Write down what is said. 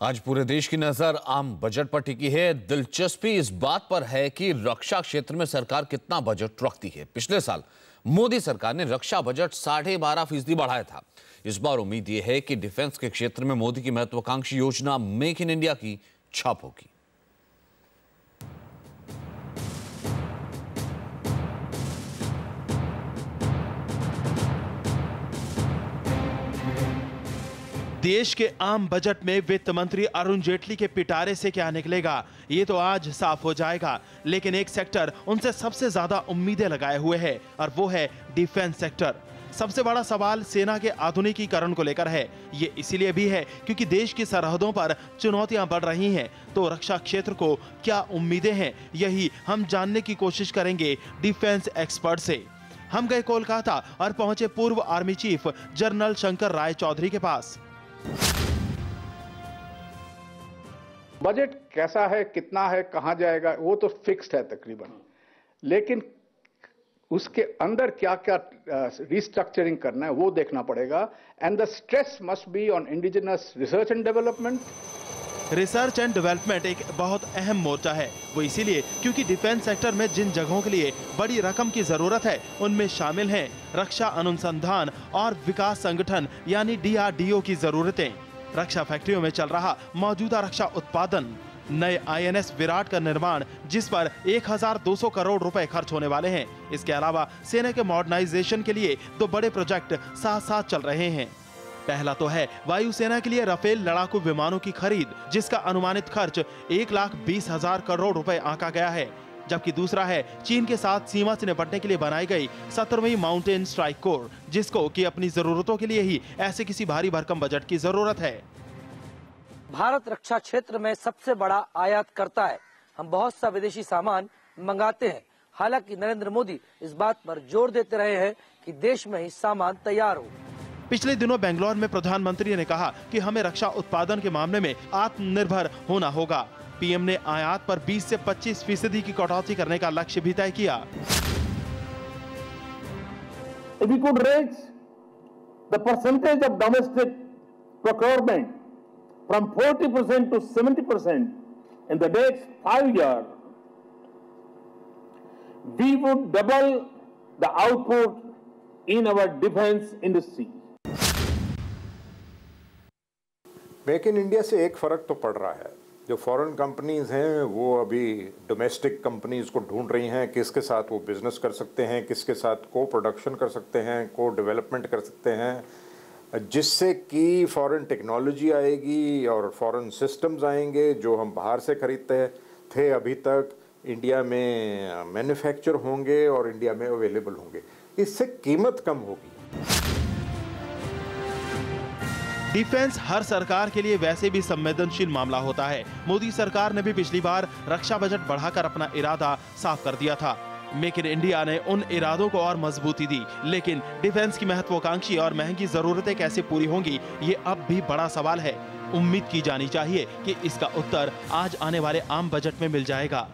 आज पूरे देश की नज़र आम बजट पर टिकी है। दिलचस्पी इस बात पर है कि रक्षा क्षेत्र में सरकार कितना बजट रखती है। पिछले साल मोदी सरकार ने रक्षा बजट साढ़े बारह फ़ीसदी बढ़ाया था। इस बार उम्मीद यह है कि डिफेंस के क्षेत्र में मोदी की महत्वाकांक्षी योजना मेक इन इंडिया की छाप होगी। देश के आम बजट में वित्त मंत्री अरुण जेटली के पिटारे से क्या निकलेगा? ये तो आज साफ़ हो जाएगा। लेकिन एक सेक्टर उनसे सबसे ज़्यादा उम्मीदें लगाए हुए है, और वो है डिफेंस सेक्टर। सबसे बड़ा सवाल सेना के आधुनिकीकरण को लेकर है। ये इसीलिए भी है क्योंकि देश की सरहदों पर चुनौतियाँ बढ़ रही हैं। तो रक्षा क्षेत्र को क्या उम्मीदें हैं? यही हम जानने की कोशिश करेंगे डिफेंस एक्सपर्ट से। हम गए कोलकाता और पहुँचे पूर्व army chief general Shankar Roy Chowdhury के पास। बजट कैसा है, कितना है, कहाँ जाएगा, वो तो फिक्स्ड है तकरीबन। लेकिन उसके अंदर क्या क्या रिस्ट्रक्चरिंग करना है, वो देखना पड़ेगा। And the stress must be on indigenous research and development research and development एक बहुत अहम मोर्चा है। वो इसीलिए क्योंकि डिफेंस सेक्टर में जिन जगहों के लिए बड़ी रकम की ज़रूरत है, उनमें शामिल हैं रक्षा अनुसंधान और विकास संगठन, यानी डीआरडीओ की जरूरतें। रक्षा फैक्ट्रियों में चल रहा मौजूदा रक्षा उत्पादन। नए आईएनएस विराट का निर्माण, जिस पर 1200 करोड़ रुपए खर्च होने वाले हैं। इसके अलावा सेना के मॉडर्नाइजेशन के लिए दो बड़े प्रोजेक्ट साथ साथ चल रहे हैं। पहला तो है वायुसेना के लिए राफेल लड़ाकू विमानों की खरीद, जिसका अनुमानित खर्च एक लाख बीस हज़ार करोड़ रुपए आंका गया है। जबकि दूसरा है, चीन के साथ सीमा से निपटने के लिए बनाई गई सत्रहवीं माउंटेन स्ट्राइक कोर, जिसको कि अपनी जरूरतों के लिए ही ऐसे किसी भारी भरकम बजट की ज़रूरत है। भारत रक्षा क्षेत्र में सबसे बड़ा आयात करता है। हम बहुत सा विदेशी सामान मंगाते हैं। हालाँकि नरेंद्र मोदी इस बात पर ज़ोर देते रहे हैं कि देश में ही सामान तैयार हो। पिछले दिनों बेंगलोर में प्रधानमंत्री ने कहा कि हमें रक्षा उत्पादन के मामले में आत्मनिर्भर होना होगा। पीएम ने आयात पर 20 से 25 फ़ीसदी की कटौती करने का लक्ष्य भी तय किया। Percentage of domestic procurement from 40 percent to 70 percent in the we would double the output in our defence industry make in India से एक फ़र्क तो पड़ रहा है। जो फॉरेन कंपनीज़ हैं, वो अभी डोमेस्टिक कंपनीज़ को ढूंढ रही हैं, किसके साथ वो बिज़नेस कर सकते हैं, किसके साथ को प्रोडक्शन कर सकते हैं को डेवलपमेंट कर सकते हैं। जिससे कि फॉरेन टेक्नोलॉजी आएगी और फॉरेन सिस्टम्स आएँगे, जो हम बाहर से खरीदते थे, अभी तक इंडिया में मैन्युफैक्चर होंगे और इंडिया में अवेलेबल होंगे। इससे कीमत कम होगी। डिफेंस हर सरकार के लिए वैसे भी संवेदनशील मामला होता है। मोदी सरकार ने भी पिछली बार रक्षा बजट बढ़ाकर अपना इरादा साफ़ कर दिया था। मेक इन इंडिया ने उन इरादों को और मजबूती दी, लेकिन डिफेंस की महत्वाकांक्षी और महँगी जरूरतें कैसे पूरी होंगी, ये अब भी बड़ा सवाल है। उम्मीद की जानी चाहिए कि इसका उत्तर आज आने वाले आम बजट में मिल जाएगा।